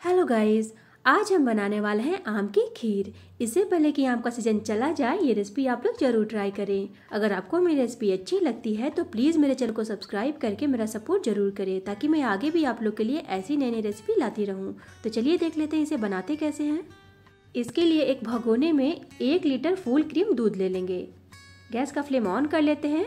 Hello guys आज हम बनाने वाले हैं आम की खीर। इससे पहले कि आम का सीज़न चला जाए, ये रेसिपी आप लोग ज़रूर ट्राई करें। अगर आपको मेरी रेसिपी अच्छी लगती है तो प्लीज़ मेरे चैनल को सब्सक्राइब करके मेरा सपोर्ट ज़रूर करें, ताकि मैं आगे भी आप लोग के लिए ऐसी नई नई रेसिपी लाती रहूँ। तो चलिए देख लेते हैं इसे बनाते कैसे हैं। इसके लिए एक भगोने में एक लीटर फुल क्रीम दूध ले लेंगे। गैस का फ्लेम ऑन कर लेते हैं।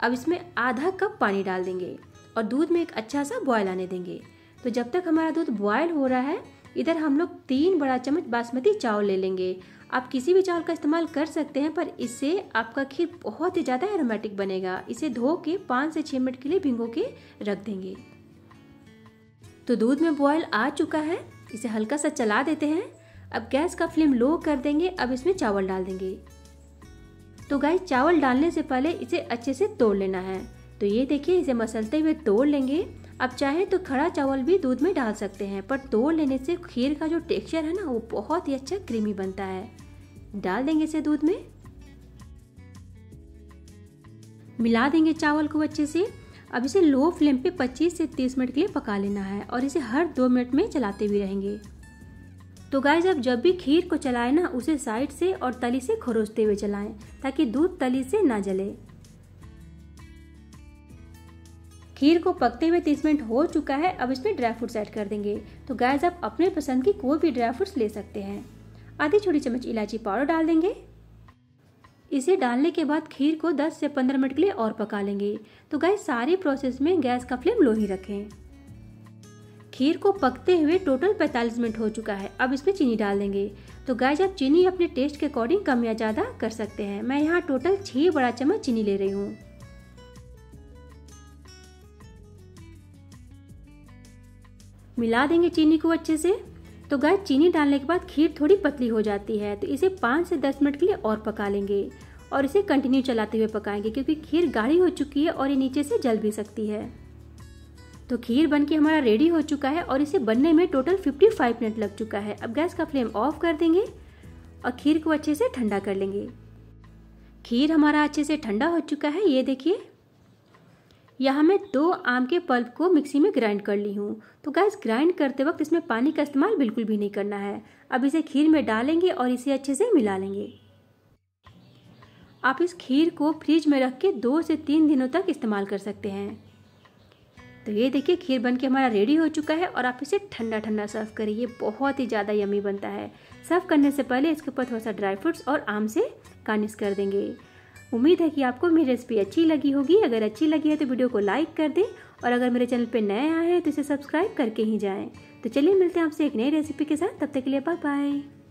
अब इसमें आधा कप पानी डाल देंगे और दूध में एक अच्छा सा बॉयल आने देंगे। तो जब तक हमारा दूध बॉयल हो रहा है, इधर हम लोग तीन बड़ा चम्मच बासमती चावल ले लेंगे। आप किसी भी चावल का इस्तेमाल कर सकते हैं, पर इससे आपका खीर बहुत ही ज़्यादा एरोमेटिक बनेगा। इसे धो के पाँच से छः मिनट के लिए भिंगो के रख देंगे। तो दूध में बॉयल आ चुका है। इसे हल्का सा चला देते हैं। अब गैस का फ्लेम लो कर देंगे। अब इसमें चावल डाल देंगे। तो गाय चावल डालने से पहले इसे अच्छे से तोड़ लेना है। तो ये देखिए, इसे मसलते हुए तोड़ लेंगे। अब चाहे तो खड़ा चावल भी दूध में डाल सकते हैं, पर तोड़ लेने से खीर का जो टेक्सचर है ना, वो बहुत ही अच्छा क्रीमी बनता है। डाल देंगे इसे दूध में। मिला देंगे चावल को अच्छे से। अब इसे लो फ्लेम पे 25 से 30 मिनट के लिए पका लेना है और इसे हर दो मिनट में चलाते हुए रहेंगे। तो गाइस अब जब भी खीर को चलाएँ ना, उसे साइड से और तली से खरोचते हुए चलाएँ, ताकि दूध तली से ना जले। खीर को पकते हुए तीस मिनट हो चुका है, अब इसमें ड्राई फ्रूट्स ऐड कर देंगे। तो गाइस आप अपने पसंद की कोई भी ड्राई फ्रूट्स ले सकते हैं। आधी छोटी चम्मच इलायची पाउडर डाल देंगे। इसे डालने के बाद खीर को 10 से 15 मिनट के लिए और पका लेंगे। तो गाइस सारी प्रोसेस में गैस का फ्लेम लो ही रखें। खीर को पकते हुए टोटल 45 मिनट हो चुका है, अब इसमें चीनी डाल देंगे। तो गाइस आप चीनी अपने टेस्ट के अकॉर्डिंग कम या ज़्यादा कर सकते हैं। मैं यहाँ टोटल छह बड़ा चम्मच चीनी ले रही हूँ। मिला देंगे चीनी को अच्छे से। तो गाय, चीनी डालने के बाद खीर थोड़ी पतली हो जाती है तो इसे पाँच से दस मिनट के लिए और पका लेंगे और इसे कंटिन्यू चलाते हुए पकाएँगे, क्योंकि खीर गाढ़ी हो चुकी है और ये नीचे से जल भी सकती है। तो खीर बन के हमारा रेडी हो चुका है और इसे बनने में टोटल 55 मिनट लग चुका है। अब गैस का फ्लेम ऑफ़ कर देंगे और खीर को अच्छे से ठंडा कर लेंगे। खीर हमारा अच्छे से ठंडा हो चुका है, ये देखिए। यहाँ मैं दो आम के पल्प को मिक्सी में ग्राइंड कर ली हूँ। तो गैस ग्राइंड करते वक्त इसमें पानी का इस्तेमाल बिल्कुल भी नहीं करना है। अब इसे खीर में डालेंगे और इसे अच्छे से मिला लेंगे। आप इस खीर को फ्रिज में रख के दो से तीन दिनों तक इस्तेमाल कर सकते हैं। तो ये देखिए, खीर बन के हमारा रेडी हो चुका है और आप इसे ठंडा ठंडा सर्व करिए। ये बहुत ही ज़्यादा यमी बनता है। सर्व करने से पहले इसके ऊपर थोड़ा सा ड्राई फ्रूट्स और आम से गार्निश कर देंगे। उम्मीद है कि आपको मेरी रेसिपी अच्छी लगी होगी। अगर अच्छी लगी है तो वीडियो को लाइक कर दें और अगर मेरे चैनल पर नए आए हैं तो इसे सब्सक्राइब करके ही जाएँ। तो चलिए मिलते हैं आपसे एक नई रेसिपी के साथ। तब तक के लिए बाय बाय